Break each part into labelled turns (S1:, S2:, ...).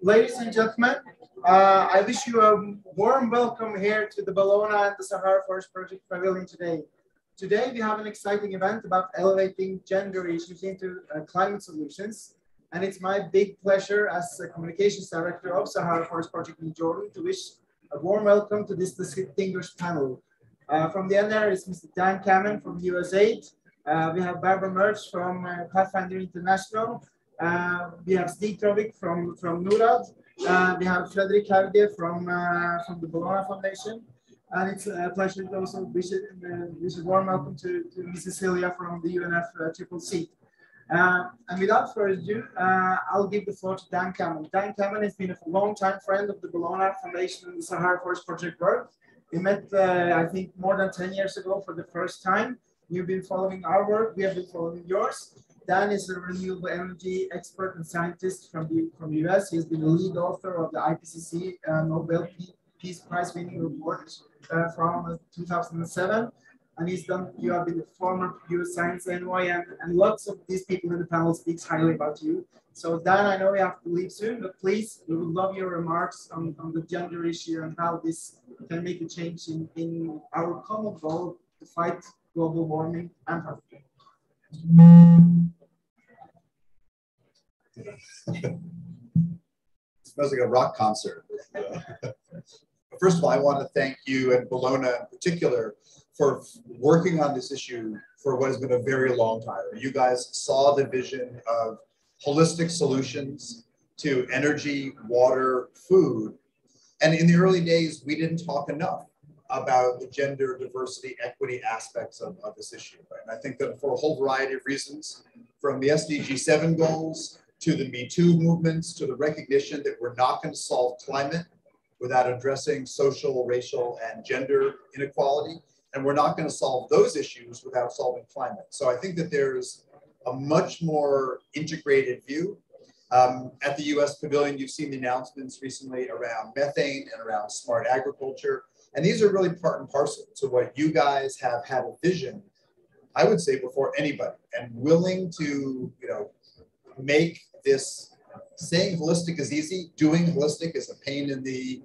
S1: Ladies and gentlemen, uh, I wish you a warm welcome here to the Bellona and the Sahara Forest Project Pavilion today. Today, we have an exciting event about elevating gender issues into uh, climate solutions. And it's my big pleasure as the communications director of Sahara Forest Project in Jordan to wish a warm welcome to this distinguished panel. Uh, from the end there is Mr. Dan Kammen from USAID. Uh, we have Barbara Mertz from uh, Pathfinder International. Uh, we have Steve Trovik from, from Norad. Uh, we have Frederick Hauge from, uh, from the Bellona Foundation. And it's a pleasure to also wish, it, wish a warm welcome to, to Mrs. Celia from the UNF Triple C. Uh, and without further ado, uh, I'll give the floor to Dan Kammen. Dan Kammen has been a long-time friend of the Bellona Foundation and the Sahara Forest Project work. We met, uh, I think, more than 10 years ago for the first time. You've been following our work, we have been following yours. Dan is a renewable energy expert and scientist from the from the US. He's been the lead author of the IPCC uh, Nobel Peace Prize winning report uh, from 2007 and he's done, you have been a former US Science envoy, and, and lots of these people in the panel speaks highly about you. So Dan, I know we have to leave soon, but please, we would love your remarks on, on the gender issue and how this can make a change in, in our common goal to fight global warming and poverty.
S2: Smells like a rock concert. First of all, I want to thank you and Bellona in particular for working on this issue for what has been a very long time. You guys saw the vision of holistic solutions to energy, water, food. And in the early days, we didn't talk enough about the gender diversity, equity aspects of, of this issue. And I think that for a whole variety of reasons, from the SDG 7 goals to the Me Too movements to the recognition that we're not going to solve climate without addressing social, racial, and gender inequality, and we're not going to solve those issues without solving climate. So I think that there's a much more integrated view. Um, at the US Pavilion, you've seen the announcements recently around methane and around smart agriculture. And these are really part and parcel to what you guys have had a vision, I would say, before anybody, and willing to, you know, make this saying holistic is easy, doing holistic is a pain in the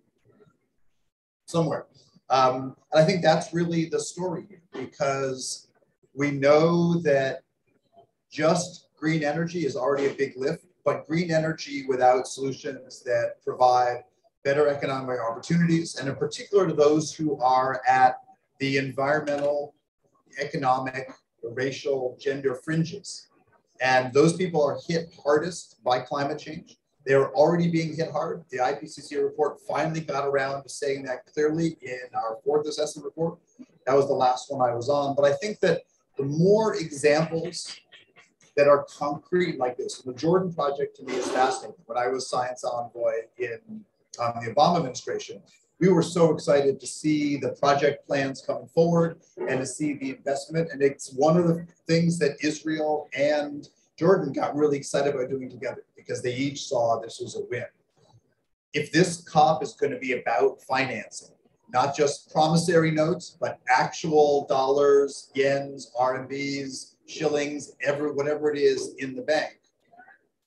S2: somewhere. Um, and I think that's really the story because we know that just green energy is already a big lift, but green energy without solutions that provide better economic opportunities, and in particular to those who are at the environmental, economic, racial, gender fringes. And those people are hit hardest by climate change. They're already being hit hard. The IPCC report finally got around to saying that clearly in our fourth assessment report. That was the last one I was on. But I think that the more examples that are concrete like this, the Jordan project to me is fascinating. When I was science envoy in um, the Obama administration, we were so excited to see the project plans coming forward and to see the investment. And it's one of the things that Israel and Jordan got really excited about doing together because they each saw this was a win. If this COP is going to be about financing, not just promissory notes, but actual dollars, yens, RMBs, shillings, ever, whatever it is in the bank,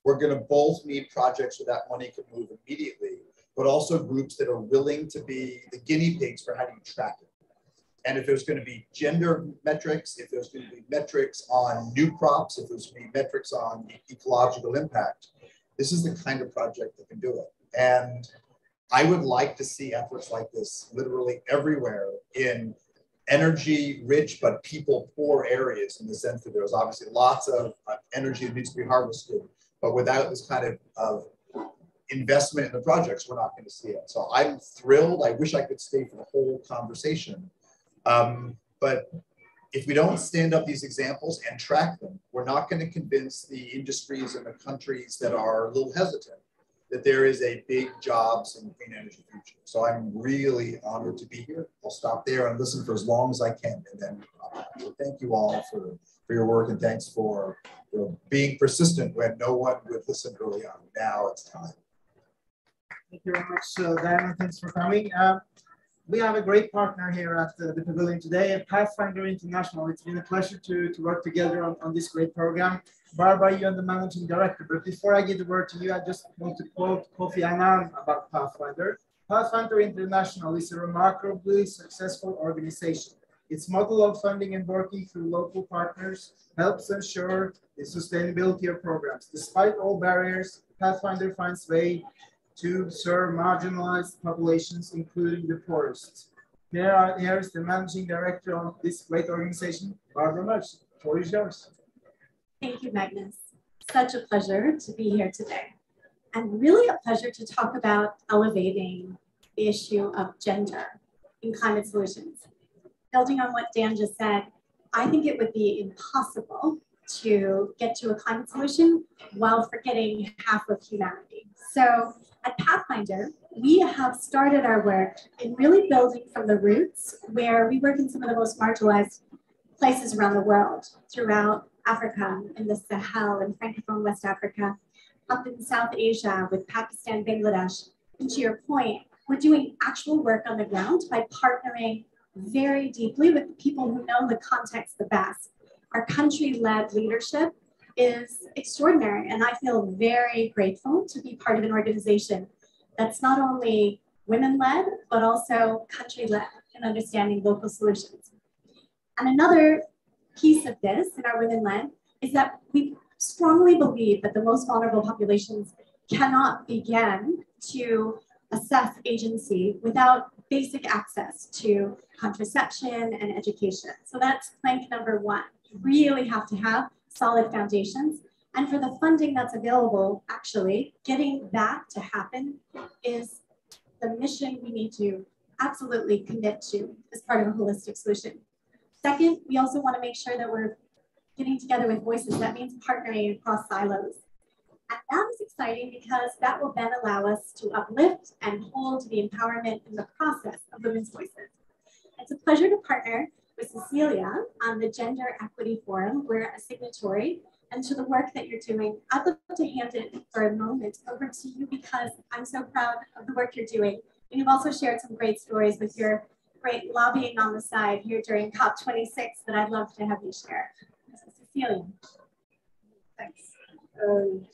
S2: we're going to both need projects where that money can move immediately, but also groups that are willing to be the guinea pigs for how do you track it. And if there's going to be gender metrics, if there's going to be metrics on new crops, if there's going to be metrics on ecological impact, this is the kind of project that can do it. And I would like to see efforts like this literally everywhere in energy rich but people poor areas in the sense that there's obviously lots of uh, energy that needs to be harvested. But without this kind of, of investment in the projects, we're not going to see it. So I'm thrilled. I wish I could stay for the whole conversation um, but if we don't stand up these examples and track them, we're not going to convince the industries and the countries that are a little hesitant that there is a big jobs and clean energy future. So I'm really honored to be here. I'll stop there and listen for as long as I can. And then uh, thank you all for, for your work and thanks for you know, being persistent when no one would listen early on. Now it's time.
S1: Thank you very much, uh, Dan. Thanks for coming. Uh, we have a great partner here at the, the Pavilion today, Pathfinder International. It's been a pleasure to, to work together on, on this great program. Barbara, you're the managing director. But before I give the word to you, I just want to quote Kofi Annan about Pathfinder. Pathfinder International is a remarkably successful organization. Its model of funding and working through local partners helps ensure the sustainability of programs. Despite all barriers, Pathfinder finds way to serve marginalized populations, including the poorest. Here, are, here is the managing director of this great organization, Barbara Mercer. Floor is yours.
S3: Thank you, Magnus. Such a pleasure to be here today. And really a pleasure to talk about elevating the issue of gender in climate solutions. Building on what Dan just said, I think it would be impossible to get to a climate solution while forgetting half of humanity. So at Pathfinder, we have started our work in really building from the roots where we work in some of the most marginalized places around the world, throughout Africa, in the Sahel and Francophone West Africa, up in South Asia with Pakistan, Bangladesh. And to your point, we're doing actual work on the ground by partnering very deeply with the people who know the context the best. Our country-led leadership is extraordinary. And I feel very grateful to be part of an organization that's not only women led, but also country led in understanding local solutions. And another piece of this in our women led is that we strongly believe that the most vulnerable populations cannot begin to assess agency without basic access to contraception and education. So that's plank number one. Really have to have solid foundations. And for the funding that's available, actually, getting that to happen is the mission we need to absolutely commit to as part of a holistic solution. Second, we also want to make sure that we're getting together with voices. That means partnering across silos. And that is exciting because that will then allow us to uplift and hold the empowerment in the process of women's voices. It's a pleasure to partner with Cecilia on the Gender Equity Forum. We're a signatory and to the work that you're doing. I'd love to hand it for a moment over to you because I'm so proud of the work you're doing. And you've also shared some great stories with your great lobbying on the side here during COP26 that I'd love to have you share. Cecilia.
S4: Thanks. Uh,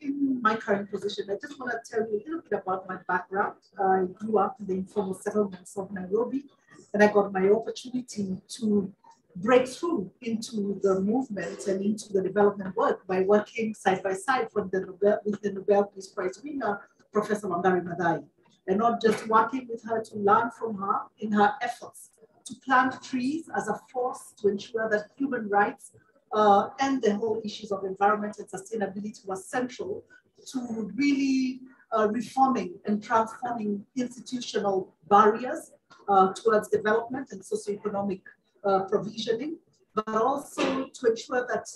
S4: in my current position, I just want to tell you a little bit about my background. I grew up in the informal settlements of Nairobi and I got my opportunity to break through into the movement and into the development work by working side by side with the Nobel, with the Nobel Peace Prize winner, Professor Wangari Maathai. And not just working with her to learn from her in her efforts to plant trees as a force to ensure that human rights uh, and the whole issues of environment and sustainability was central to really uh, reforming and transforming institutional barriers uh, towards development and socioeconomic uh, provisioning, but also to ensure that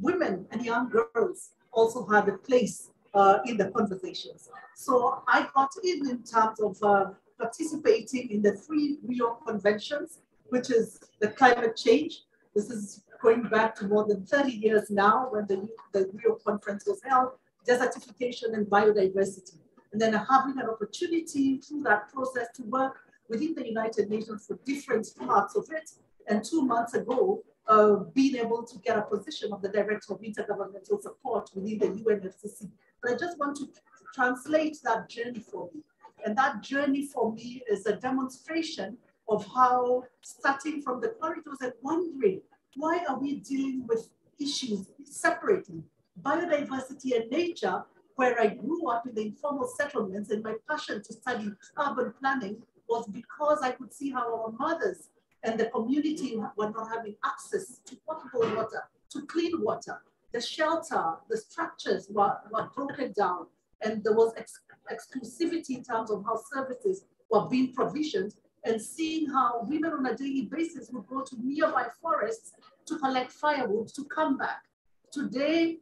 S4: women and young girls also had a place uh, in the conversations. So I got in in terms of uh, participating in the three Rio conventions, which is the climate change. This is going back to more than 30 years now when the, the Rio conference was held, desertification and biodiversity. And then having an opportunity through that process to work within the United Nations for different parts of it. And two months ago, uh, being able to get a position of the Director of Intergovernmental Support within the UNFCCC. But I just want to translate that journey for me. And that journey for me is a demonstration of how starting from the corridors and wondering, why are we dealing with issues separately? Biodiversity and nature, where I grew up in the informal settlements and my passion to study urban planning was because I could see how our mothers and the community were not having access to potable water, to clean water. The shelter, the structures were, were broken down, and there was ex exclusivity in terms of how services were being provisioned, and seeing how women on a daily basis would go to nearby forests to collect firewood to come back. Today,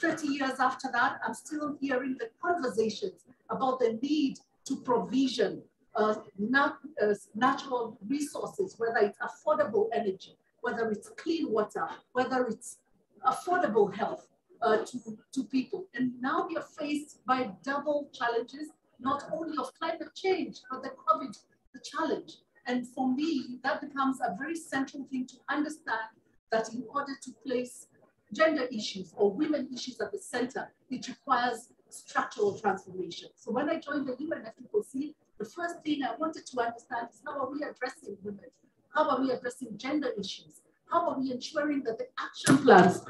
S4: 30 years after that, I'm still hearing the conversations about the need to provision uh, nat uh, natural resources, whether it's affordable energy, whether it's clean water, whether it's affordable health uh, to, to people. And now we are faced by double challenges, not only of climate change, but the COVID the challenge. And for me, that becomes a very central thing to understand that in order to place gender issues or women issues at the center, it requires structural transformation. So when I joined the UNFCCC, the first thing I wanted to understand is how are we addressing women? How are we addressing gender issues? How are we ensuring that the action plans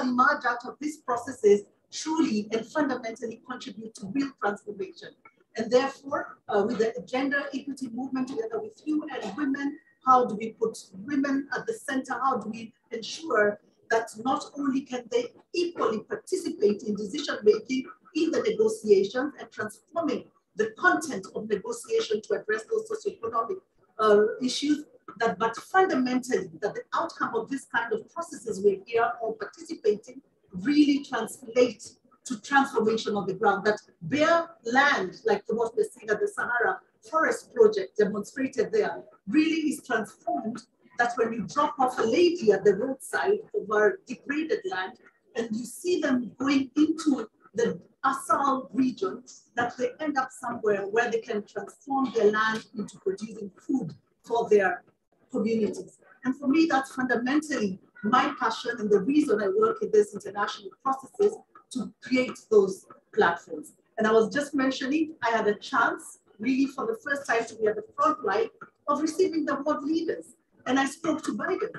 S4: emerge out of these processes truly and fundamentally contribute to real transformation? And therefore, uh, with the gender equity movement together with you and women, how do we put women at the center? How do we ensure that not only can they equally participate in decision making in the negotiations and transforming the content of negotiation to address those socioeconomic uh, issues, that but fundamentally that the outcome of this kind of processes we're here all participating really translate to transformation on the ground, that bare land, like the what we're seeing at the Sahara Forest Project demonstrated there, really is transformed that when you drop off a lady at the roadside over degraded land and you see them going into the Assal region, that they end up somewhere where they can transform their land into producing food for their communities. And for me, that's fundamentally my passion and the reason I work in these international processes to create those platforms. And I was just mentioning, I had a chance really for the first time to be at the front line of receiving the world leaders. And I spoke to Biden.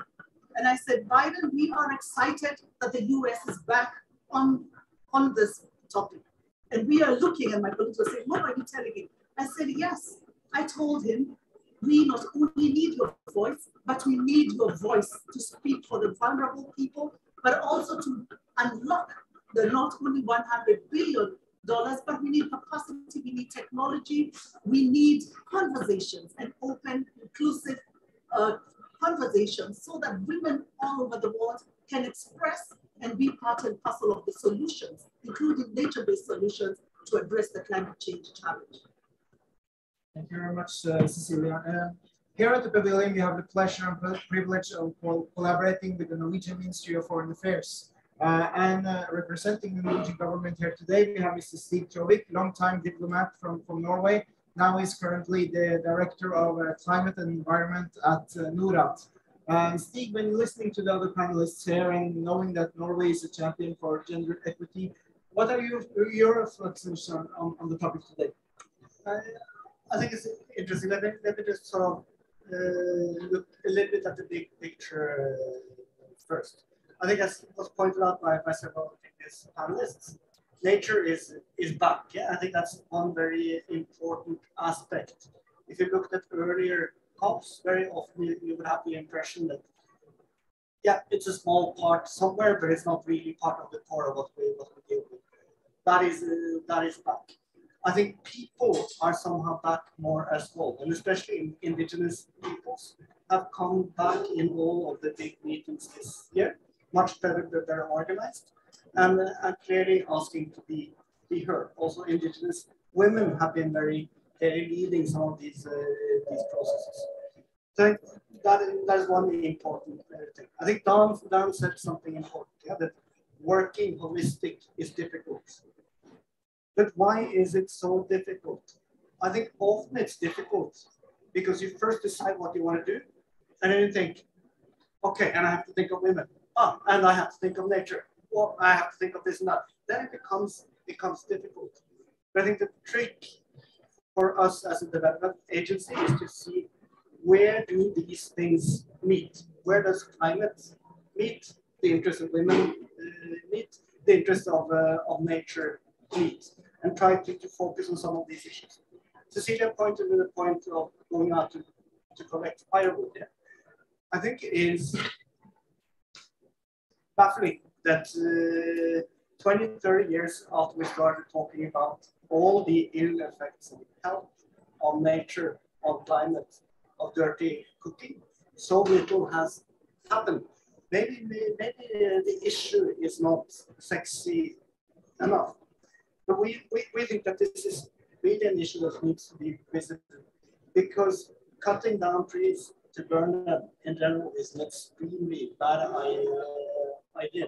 S4: And I said, Biden, we are excited that the US is back on, on this topic. And we are looking, and my colleagues were saying, what are you telling him? I said, yes. I told him, we not only need your voice, but we need your voice to speak for the vulnerable people, but also to unlock the not only 100 billion dollars, but we need capacity, we need technology, we need conversations and open, inclusive uh, conversations so that women all over the world can express and be part and parcel of the solutions, including nature-based solutions to address the climate change challenge.
S1: Thank you very much, uh, Cecilia. Uh, here at the Pavilion, we have the pleasure and privilege of collaborating with the Norwegian Ministry of Foreign Affairs. Uh, and uh, representing the Norwegian government here today, we have Mr. Stig Trovik, long-time diplomat from, from Norway. Now he's currently the Director of uh, Climate and Environment at uh, Norad. Uh, Stig, when listening to the other panelists here and knowing that Norway is a champion for gender equity, what are your, your reflections on, on, on the topic today?
S5: Uh, I think it's interesting. Let me, let me just sort of look a little bit at the big picture first. I think as was pointed out by, by several previous panelists, nature is is back. Yeah, I think that's one very important aspect. If you looked at earlier COPs, very often you, would have the impression that yeah, it's a small part somewhere, but it's not really part of the core of what we what we deal with. That is uh, that is back. I think people are somehow back more as well, and especially in indigenous peoples have come back in all of the big meetings this year much better that they're organized and uh, clearly asking to be, be heard. Also, indigenous women have been very, very leading some of these, uh, these processes. So that that is one important uh, thing. I think Dan, Dan said something important, yeah, that working holistic is difficult. But why is it so difficult? I think often it's difficult because you first decide what you want to do, and then you think, okay, and I have to think of women oh, and I have to think of nature. Well, I have to think of this and that. Then it becomes becomes difficult. But I think the trick for us as a development agency is to see where do these things meet? Where does climate meet the interests of women, uh, meet the interests of, uh, of nature meet? And try to, to focus on some of these issues. Cecilia pointed to the point of going out to, to collect firewood. Yeah. I think it is baffling that uh, 20, 30 years after we started talking about all the ill effects of health, on nature, on climate, of dirty cooking, so little has happened. Maybe, maybe uh, the issue is not sexy enough, but we, we, we think that this is really an issue that needs to be visited because cutting down trees to burn them in general is an extremely bad idea idea.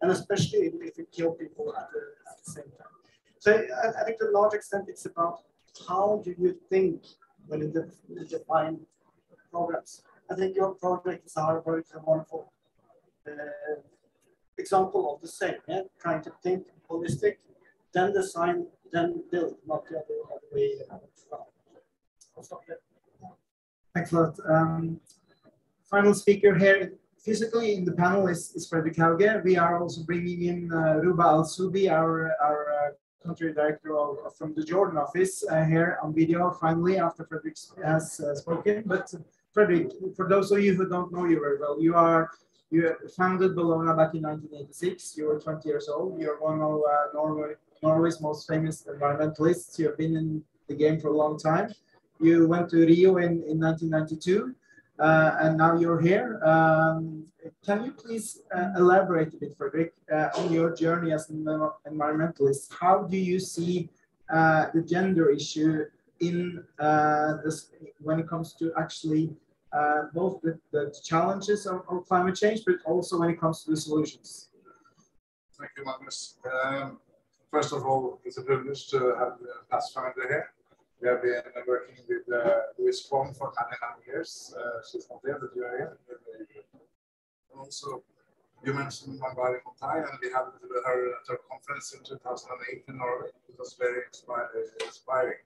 S5: And especially if you kill people at the, at the same time. So I, I, think to a large extent it's about how do you think when you, you define programs. I think your project, is a wonderful uh, example of the same, yeah? trying to think holistic, then design, then build, not the other, way around.
S1: Thanks a lot. Um, final speaker here physically in the panel is, is Fredrik Hauge. We are also bringing in uh, Ruba Al-Soubi, our, our uh, country director of, from the Jordan office uh, here on video finally after Fredrik has uh, spoken. But Fredrik, for those of you who don't know you very well, you are you founded Bellona back in 1986. You were 20 years old. You're one of uh, Norway, Norway's most famous environmentalists. You have been in the game for a long time. You went to Rio in, in 1992 uh, and now you're here. Um, can you please uh, elaborate a bit, Frederick, uh, on your journey as an environmentalist? How do you see uh, the gender issue in uh, this when it comes to actually uh, both the, the challenges of, of, climate change, but also when it comes to the solutions?
S6: Thank you, Magnus. Um, first of all, it's a privilege to have Pathfinder here. We have been working with uh, Lois Quam for many, many years. Uh, she's not there, but you are here. And also, you mentioned Wangari Maathai, and we had her at her conference in 2008 in Norway. It was very inspiring.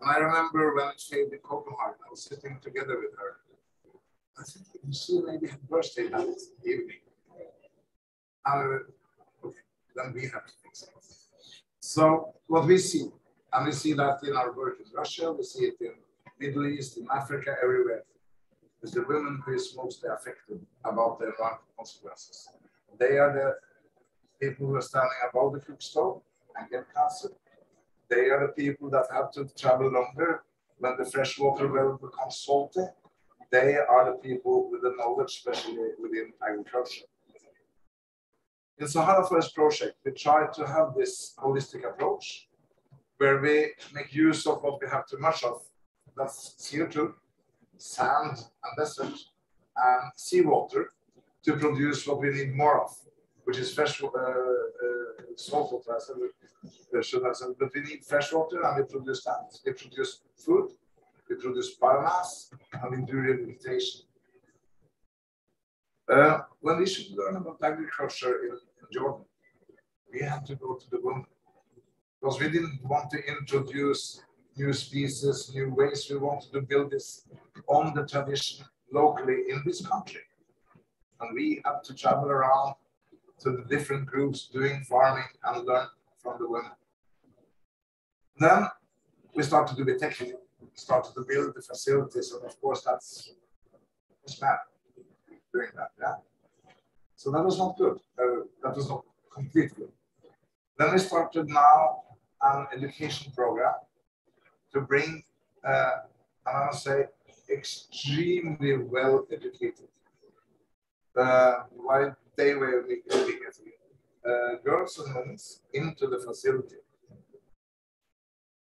S6: And I remember when she came in Copenhagen, I was sitting together with her. I think she maybe had birthday that evening. And, okay, then we have to fix it. So what we see and we see that in our work in Russia, we see it in Middle East, in Africa, everywhere. It's the women who is mostly affected about the environmental consequences. They are the people who are standing above the cook stove and get cancer. They are the people that have to travel longer when the freshwater well becomes salty. They are the people with the knowledge, especially within agriculture. In Sahara Forest Project, we try to have this holistic approach where we make use of what we have too much of. That's CO2, sand and desert, and seawater to produce what we need more of, which is fresh uh, uh, salt water, I said, uh, but we need fresh water and we produce that. We produce food, we produce biomass, and we do rehabilitation. Uh, when we should learn about agriculture in, in Jordan, we had to go to the women because we didn't want to introduce new species, new ways. We wanted to build this on the tradition locally in this country. And we had to travel around to the different groups doing farming and learn from the women. Then we started to be technical, started to build the facilities, and of course that's bad doing that, yeah. So that was not good. Uh, that was not completely. Then we started now an education program to bring, uh, I'll say, extremely well educated. Uh, why they were looking uh, girls and women into the facility.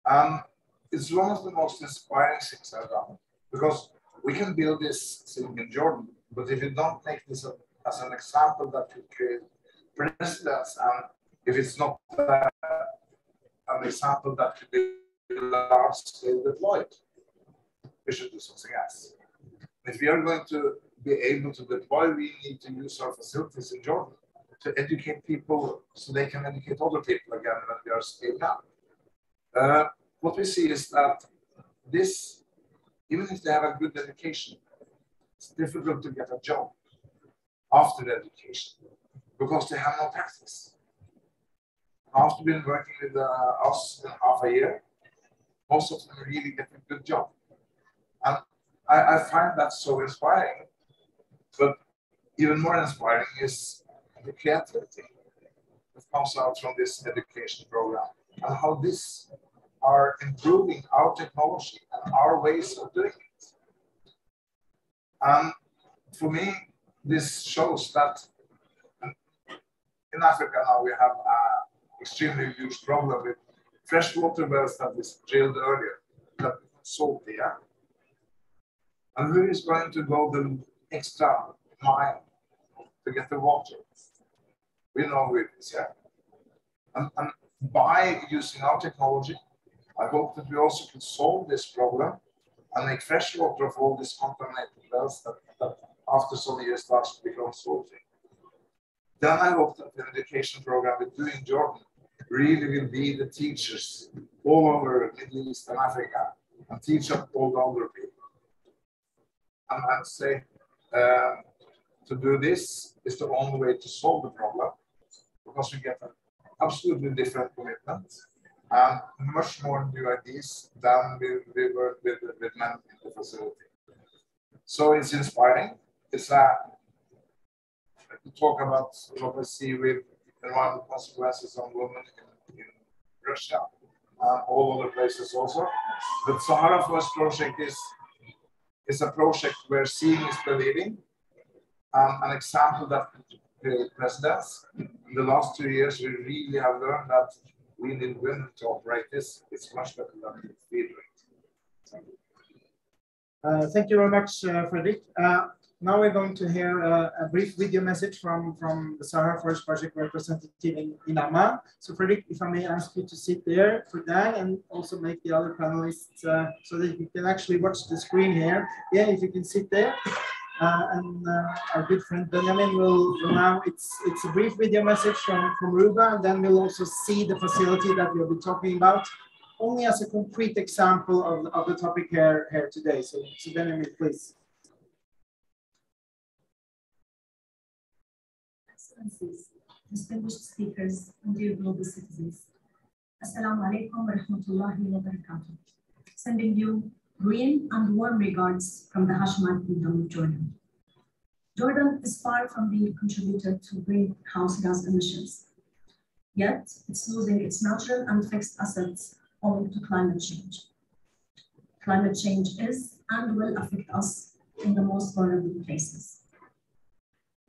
S6: And it's one of the most inspiring things I've done because we can build this thing in Jordan, but if you don't make this a, as an example that could create precedents, and if it's not uh, an example that could be large scale deployed. We should do something else. If we are going to be able to deploy, we need to use our facilities in Jordan to educate people so they can educate other people again when we are scaling up. Uh, what we see is that this, even if they have a good education, it's difficult to get a job after the education because they have no practice after been working with uh, us in half a year, most of them really get a good job. And I, I find that so inspiring. But even more inspiring is the creativity that comes out from this education program and how this are improving our technology and our ways of doing it. And for me, this shows that in Africa now we have an extremely huge problem with freshwater wells that is drilled earlier, that we salty, yeah? And who is going to go the extra mile to get the water? We know who it is, yeah? And, and by using our technology, I hope that we also can solve this problem and make fresh water of all these contaminated wells that, that after some years starts to become salty. then I hope that the education program we do in Jordan really will be the teachers all over Middle East and Africa and teach up all the older people. And I'd say uh, to do this is the only way to solve the problem because we get an absolutely different commitment and much more new ideas than we, we work with, with men in the facility. So it's inspiring. It's a to talk about what we see with environmental consequences on women in, in Russia and all other places also. But Sahara Forest project is is a project where seeing is believing. Um, an example that the presidents in the last two years we really have learned that we need women to operate this. It's much better than we do it.
S1: Uh, thank you very much, uh, Fredrik. Uh, now we're going to hear uh, a brief video message from, from the Sahara Forest Project representative in, in Amman. So Frederick, if I may ask you to sit there for that and also make the other panelists uh, so that you can actually watch the screen here. Yeah, if you can sit there. Uh, and uh, our good friend Benjamin will, will now, it's it's a brief video message from, from Ruba, and then we'll also see the facility that we'll be talking about, only as a concrete example of, of the topic here, here today. So, so Benjamin, please.
S7: Distinguished speakers, and dear global citizens. Assalamu alaikum wa rahmatullahi wa barakatuh. Sending you green and warm regards from the Hashemite Kingdom of Jordan. Jordan is far from being a contributor to greenhouse gas emissions. Yet, it's losing its natural and fixed assets owing to climate change. Climate change is and will affect us in the most vulnerable places.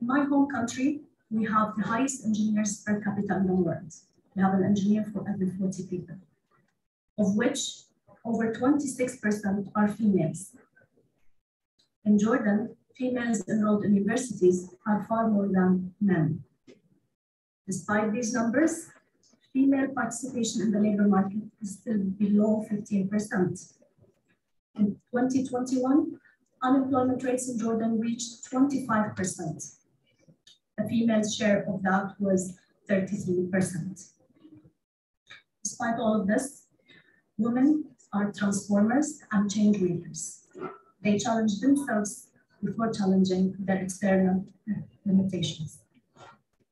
S7: In my home country, we have the highest engineers per capita in the world. We have an engineer for every 40 people, of which over 26% are females. In Jordan, females enrolled in universities are far more than men. Despite these numbers, female participation in the labor market is still below 15%. In 2021, unemployment rates in Jordan reached 25%. Female share of that was 33%. Despite all of this, women are transformers and change makers. They challenge themselves before challenging their external uh, limitations.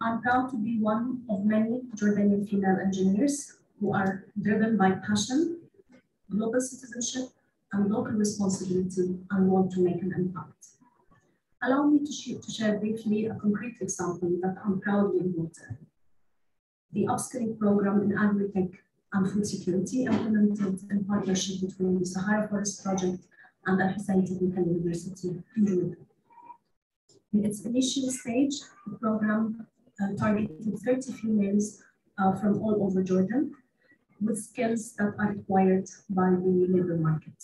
S7: I'm proud to be one of many Jordanian female engineers who are driven by passion, global citizenship, and local responsibility and want to make an impact. Allow me to, to share briefly a concrete example that I'm proudly involved in. The upskilling program in agri-tech and food security implemented in partnership between the Sahara Forest Project and Al Hussein Technical University in Jordan. In its initial stage, the program uh, targeted 30 females uh, from all over Jordan with skills that are required by the labor market.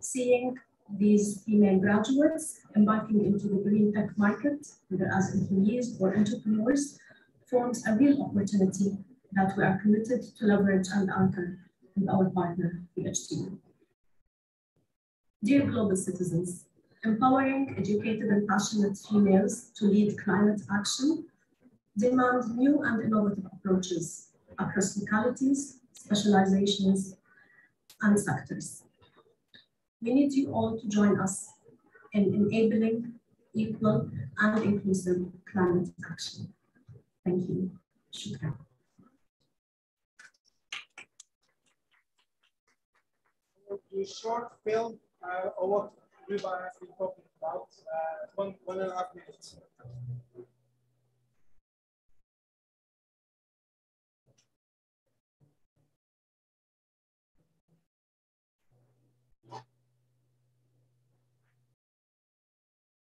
S7: Seeing these female graduates embarking into the green tech market, whether as employees or entrepreneurs, forms a real opportunity that we are committed to leverage and anchor with our partner, PHT. Dear global citizens, empowering educated and passionate females to lead climate action demand new and innovative approaches across localities, specializations, and sectors. We need you all to join us in enabling equal and inclusive climate action. Thank you. Shukran.
S1: The short film uh, of what Ruba has been talking about, uh, one, one and a half minutes.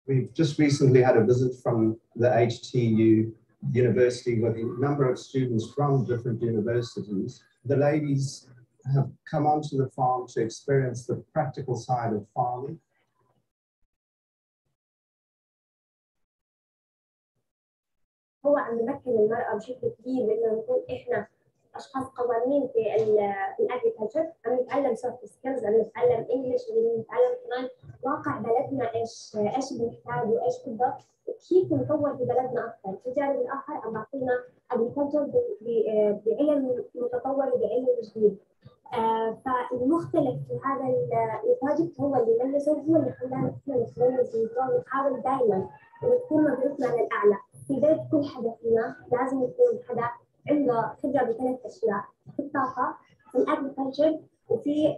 S8: We've just recently had a visit from the HTU University with a number of students from different universities. The ladies have come onto the farm to experience the practical side of farming.
S9: هو عم يمكن المرأة بشكل كبير بأنه نكون إحنا أشخاص قوامين في الأجريكلتشر عم نتعلم سوفت سكيلز عم نتعلم إنجلش عم نتعلم كمان واقع بلدنا إيش إيش بنحتاج وإيش بالضبط كيف نطور في بلدنا أكثر، في الجانب الآخر عم بعطينا اجريكلتشر بعلم متطور بعلم جديد. آه فالمختلف في هذا البروجكت هو اللي ميزه هو اللي خلانا إحنا نتميز ونحاول دائما ونكون نظرتنا للأعلى. في بيت كل حدا فينا لازم يكون حدا عنده خبره بثلاث أشياء في الطاقة في الاجريكلتشر وفي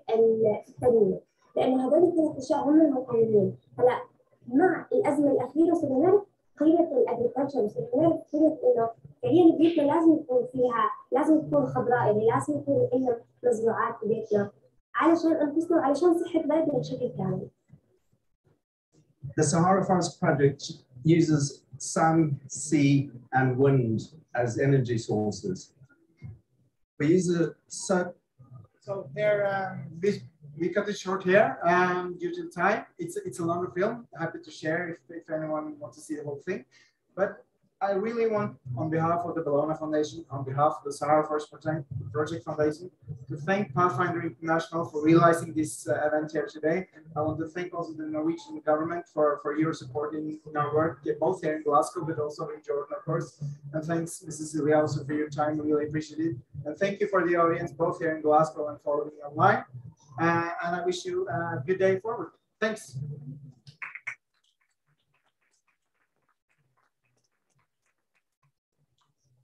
S9: التنميه لأنه هذول الثلاث أشياء هم المقومين هلا مع الأزمة الأخيرة صرنا قيمة الاجريكلتشر وصرنا قيمة إنه فعليا بيتنا لازم يكون فيها لازم تكون خضراء يعني لازم يكون عندنا مزروعات في بيتنا. علشان أنفسنا وعلشان صحة بلدنا بشكل كامل.
S8: The Sahara Forest Project uses sun, sea, and wind. As energy sources. We use a so.
S1: So there, um, this we cut it short here um, due to time. It's it's a longer film. Happy to share if, if anyone wants to see the whole thing. But I really want, on behalf of the Bellona Foundation, on behalf of the Sahara Forest Project Foundation, to thank Pathfinder International for realizing this uh, event here today. I want to thank also the Norwegian government for, for your support in, in our work, both here in Glasgow, but also in Jordan, of course. And thanks, Mrs. Ilya, also for your time. Really appreciate it. And thank you for the audience, both here in Glasgow and following online. Uh, and I wish you a good day forward. Thanks.